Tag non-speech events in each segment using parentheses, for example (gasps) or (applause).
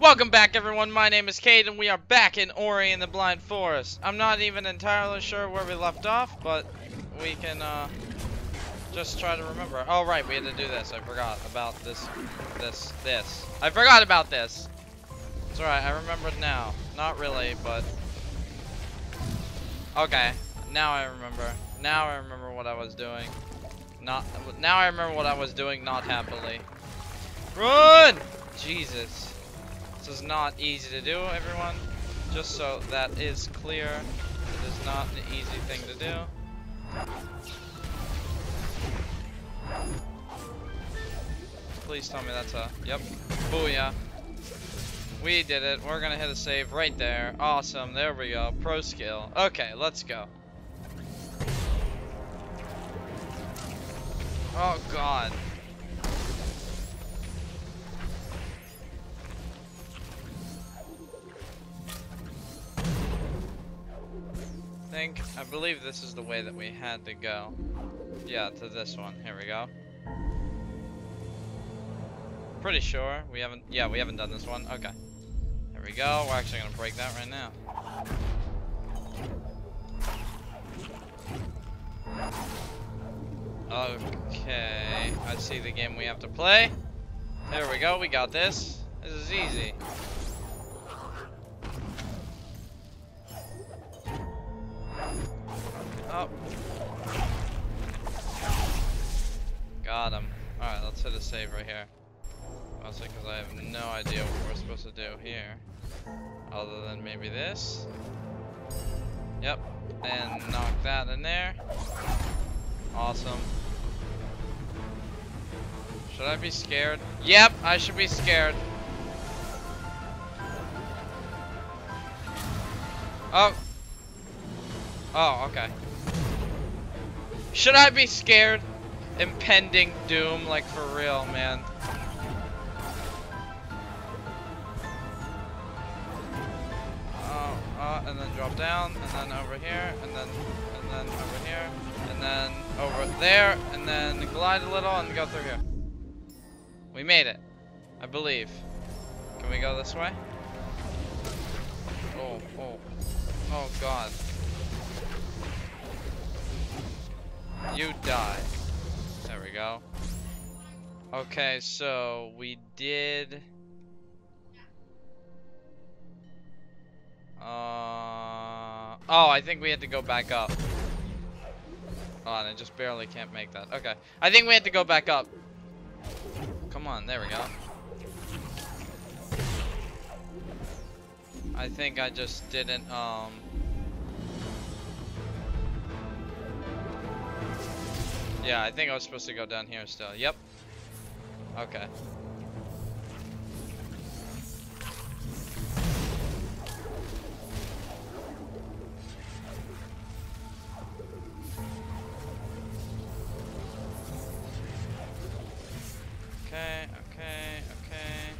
Welcome back everyone, my name is Kayde and we are back in Ori in the Blind Forest. I'm not even entirely sure where we left off, but we can uh, just try to remember. Oh right, we had to do this. I forgot about this, this, this. I forgot about this. It's alright, I remembered now. Not really, but... Okay, now I remember. Now I remember what I was doing. Not, now I remember what I was doing not happily. Run! Jesus. Is not easy to do, everyone. Just so that is clear, it is not an easy thing to do. Please tell me that's a, yep, booyah. We did it. We're gonna hit a save right there. Awesome. There we go. Pro skill. Okay, let's go. Oh god. Think, I believe this is the way that we had to go. Yeah, to this one. Here we go. Pretty sure we haven't, yeah, we haven't done this one. Okay. Here we go. We're actually gonna break that right now. Okay, I see the game we have to play. There we go, we got this. This is easy. Oh. Got him. Alright, let's hit a save right here. Mostly because I have no idea what we're supposed to do here. Other than maybe this. Yep. And knock that in there. Awesome. Should I be scared? Yep, I should be scared. Oh. Oh, okay. Should I be scared? Impending doom, like for real, man. Oh, uh, and then drop down, and then over here, and then, and then over here, and then over there, and then glide a little and go through here. We made it, I believe. Can we go this way? Oh, oh, oh God. You die. There we go. Okay, so we did... Uh... Oh, I think we had to go back up. Oh, I just barely can't make that. Okay. I think we had to go back up. Come on, there we go. I think I just didn't, um... Yeah, I think I was supposed to go down here still. Yep. Okay. Okay, okay, okay.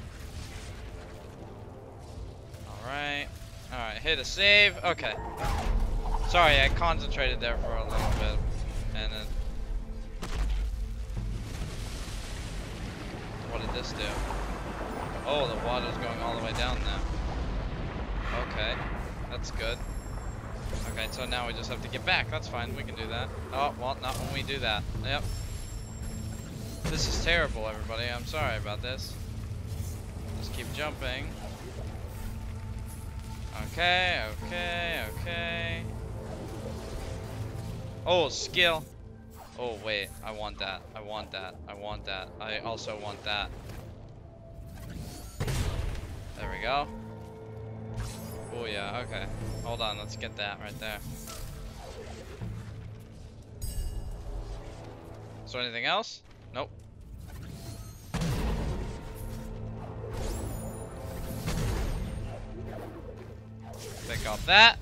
Alright. Alright, hit a save. Okay. Sorry, I concentrated there for a down now. Okay, that's good. Okay, so now we just have to get back. That's fine, we can do that. Oh, well, not when we do that. Yep. This is terrible, everybody. I'm sorry about this. Just keep jumping. Okay, okay, okay. Oh, skill. Oh, wait. I want that. I want that. I want that. I also want that. There we go. Oh, yeah. Okay. Hold on. Let's get that right there. So anything else? Nope. Pick up that.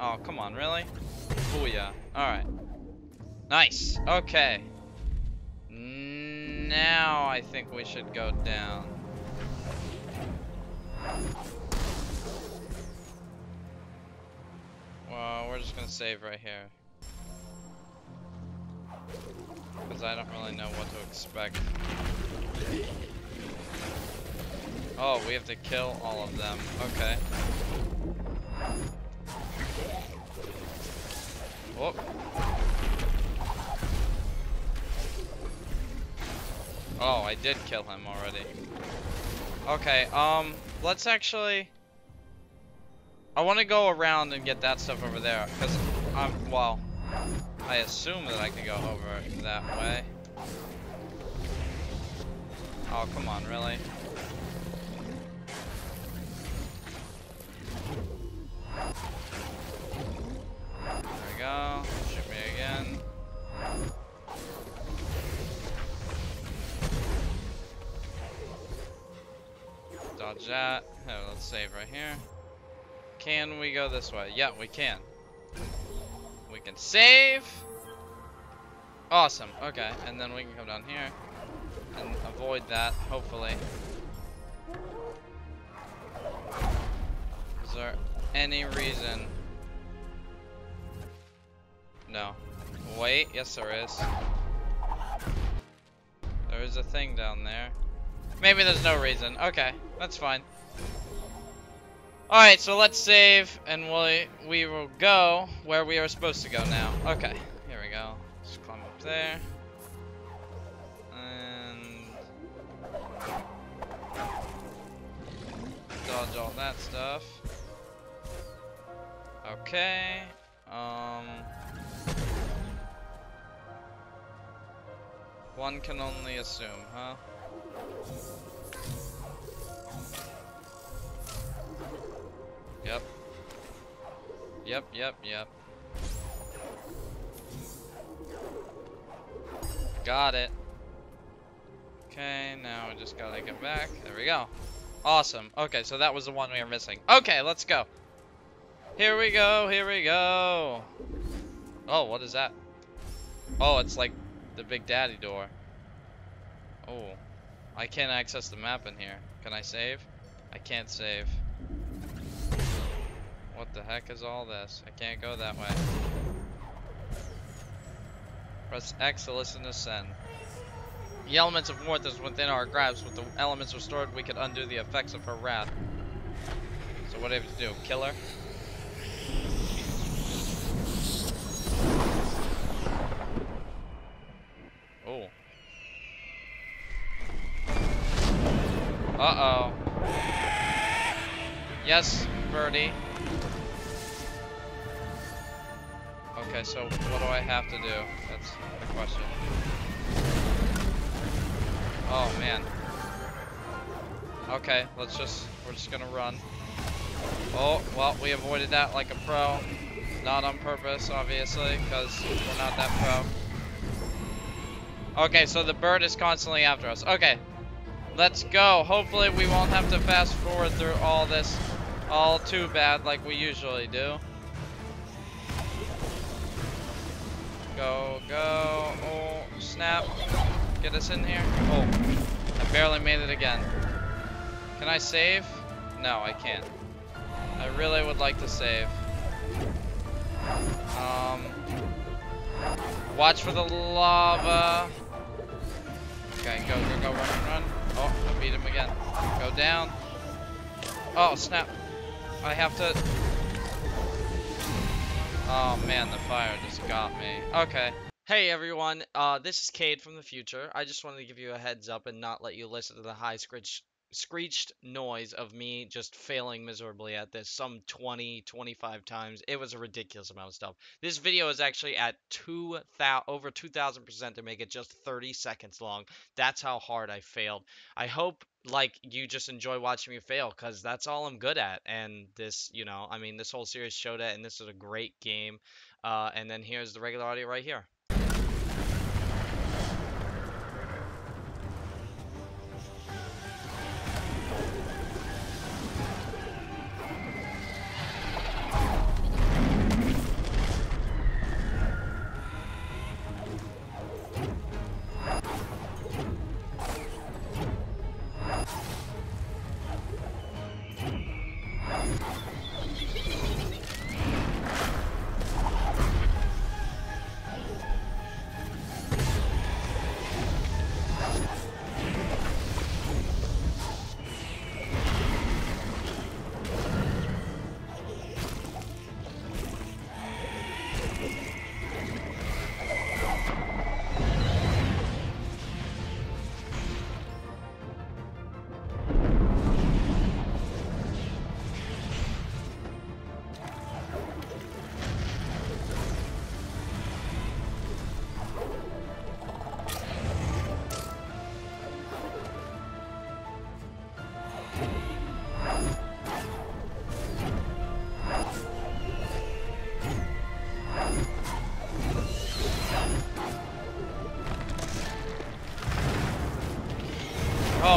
Oh, come on, really? Oh yeah. Alright. Nice. Okay. Now I think we should go down. We're just gonna save right here. Because I don't really know what to expect. Oh, we have to kill all of them. Okay. Whoop. Oh, I did kill him already. Okay, um, let's actually... I want to go around and get that stuff over there, because I'm, well, I assume that I can go over that way. Oh, come on, really? There we go. Shoot me again. Dodge that. Let's save right here. Can we go this way? Yeah, we can. We can save. Awesome. Okay, and then we can come down here and avoid that, hopefully. Is there any reason? No. Wait, yes there is. There is a thing down there. Maybe there's no reason. Okay, that's fine. Alright, so let's save, and we, we will go where we are supposed to go now. Okay, here we go. Just climb up there. And... Dodge all that stuff. Okay. Um. One can only assume, huh? Yep, yep, yep. Got it. Okay, now we just gotta get back. There we go. Awesome. Okay, so that was the one we were missing. Okay, let's go. Here we go, here we go. Oh, what is that? Oh, it's like the Big Daddy door. Oh, I can't access the map in here. Can I save? I can't save. What the heck is all this? I can't go that way. Press X to listen to Sein. The elements of Morth is within our grasp. With the elements restored, we could undo the effects of her wrath. So what do we have to do? Kill her? Oh. Uh-oh. Yes, Birdie. Okay, so what do I have to do? That's the question. Oh, man. Okay, let's just, we're just gonna run. Oh, well, we avoided that like a pro. Not on purpose, obviously, because we're not that pro. Okay, so the bird is constantly after us. Okay, let's go. Hopefully we won't have to fast forward through all this all too bad like we usually do. Go, go. Oh, snap. Get us in here. Oh, I barely made it again. Can I save? No, I can't. I really would like to save. Um, watch for the lava. Okay, go, go, go, run, run. Oh, I beat him again. Go down. Oh, snap. I have to... Oh man, the fire just got me. Okay. Hey everyone, uh, this is Kayde from the future. I just wanted to give you a heads up and not let you listen to the high screech, screeched noise of me just failing miserably at this some 20, 25 times. It was a ridiculous amount of stuff. This video is actually at 2,000, over 2,000% to make it just 30 seconds long. That's how hard I failed. I hope like you just enjoy watching me fail because that's all I'm good at. And this, you know, I mean, this whole series showed it, and this is a great game. Uh, and then here's the regular audio right here.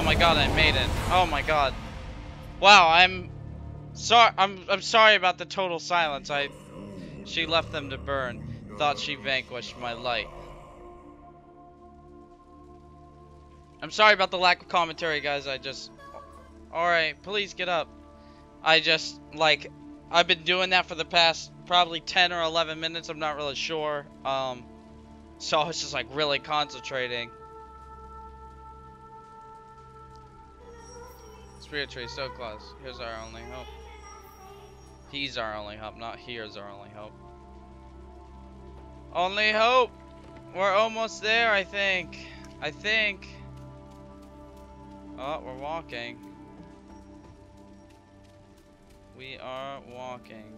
My god, I made it. Oh my god. Wow, I'm sorry. I'm I'm sorry about the total silence. I she left them to burn. Thought she vanquished my light. I'm sorry about the lack of commentary, guys. I just Alright, please get up. I just, like, I've been doing that for the past probably 10 or 11 minutes. I'm not really sure. Um, so I was just, like, really concentrating. Spirit tree so close. Here's our only hope. He's our only hope, not here's our only hope. Only hope! We're almost there, I think. I think. Oh, we're walking. We are walking.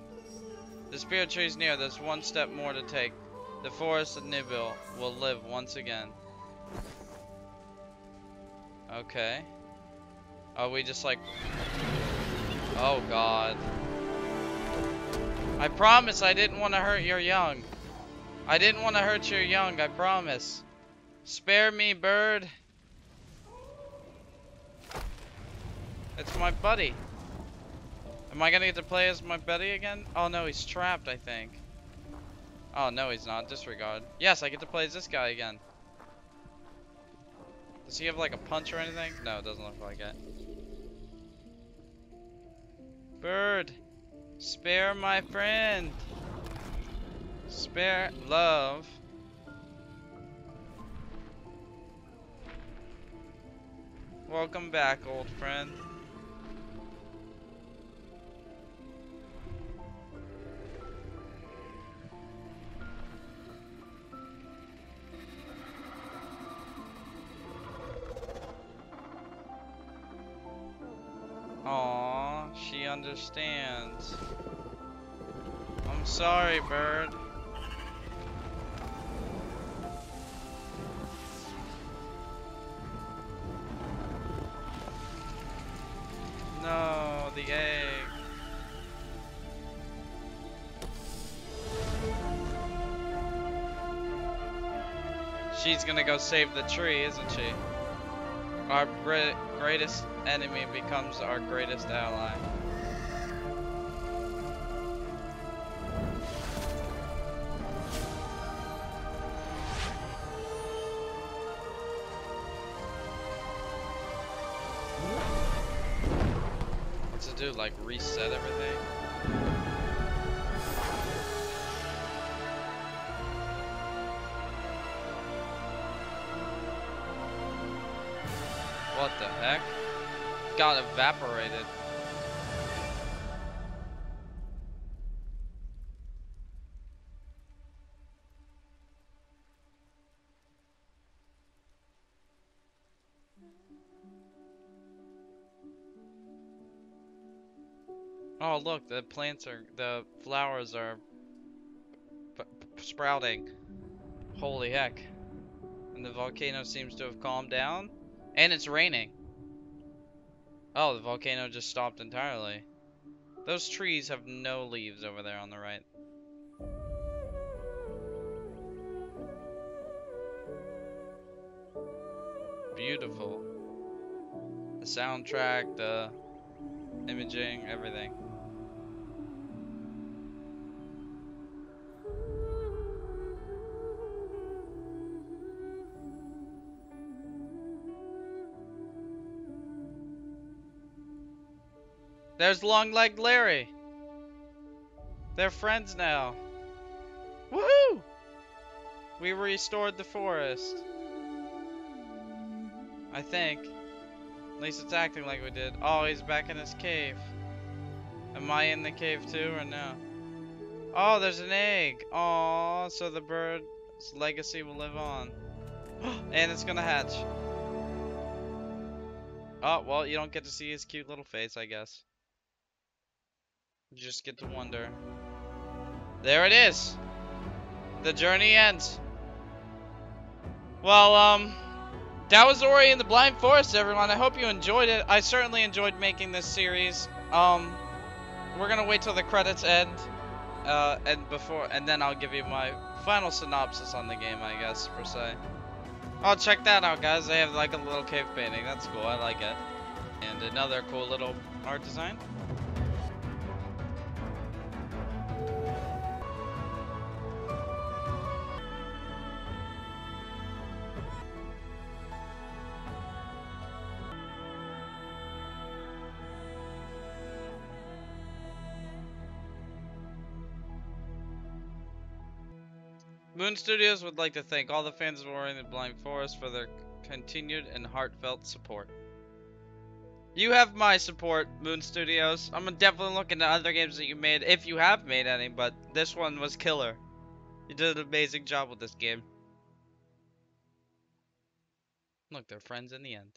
The spirit tree is near. There's one step more to take. The forest of Nibel will live once again. Okay. Are we just like... Oh, God. I promise I didn't want to hurt your young. I didn't want to hurt your young, I promise. Spare me, bird. It's my buddy. Am I gonna get to play as my buddy again? Oh no, he's trapped, I think. Oh no, he's not. Disregard. Yes, I get to play as this guy again. Does he have like a punch or anything? No, it doesn't look like it. Bird, spare my friend. Spare love. Welcome back, old friend. Understands. I'm sorry, bird. No, the egg. She's gonna go save the tree, isn't she? Our greatest enemy becomes our greatest ally. Do? Like reset everything? What the heck? Got evaporated. Oh look, the plants are, the flowers are sprouting. Holy heck. And the volcano seems to have calmed down. And it's raining. Oh, the volcano just stopped entirely. Those trees have no leaves over there on the right. Beautiful. The soundtrack, the imaging, everything. There's long-legged Larry. They're friends now. Woohoo! We restored the forest. I think. At least it's acting like we did. Oh, he's back in his cave. Am I in the cave too or no? Oh, there's an egg. Oh, so the bird's legacy will live on. (gasps) and it's gonna hatch. Oh, well, you don't get to see his cute little face, I guess. Just get to wonder. There it is. The journey ends. Well, um, that was Ori in the Blind Forest, everyone. I hope you enjoyed it. I certainly enjoyed making this series. Um, we're gonna wait till the credits end, uh, and before, and then I'll give you my final synopsis on the game, I guess, per se. Oh, check that out, guys. They have like a little cave painting. That's cool. I like it. And another cool little art design. Moon Studios would like to thank all the fans of Ori the Blind Forest for their continued and heartfelt support. You have my support, Moon Studios. I'm definitely looking at other games that you made, if you have made any, but this one was killer. You did an amazing job with this game. Look, they're friends in the end.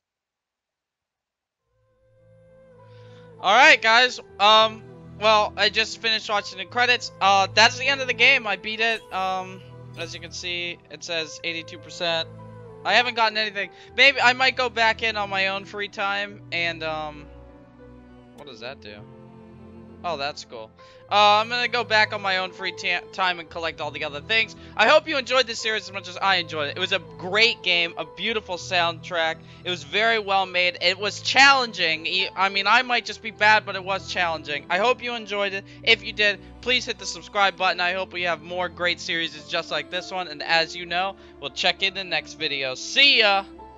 Alright, guys. Um, well, I just finished watching the credits. Uh, that's the end of the game. I beat it. Um, as you can see, it says 82%. I haven't gotten anything. Maybe I might go back in on my own free time and, um, what does that do? Oh, that's cool. Uh, I'm gonna go back on my own free time and collect all the other things. I hope you enjoyed this series as much as I enjoyed it. It was a great game, a beautiful soundtrack. It was very well made. It was challenging. I mean, I might just be bad, but it was challenging. I hope you enjoyed it. If you did, please hit the subscribe button. I hope we have more great series just like this one. And as you know, we'll check in the next video. See ya!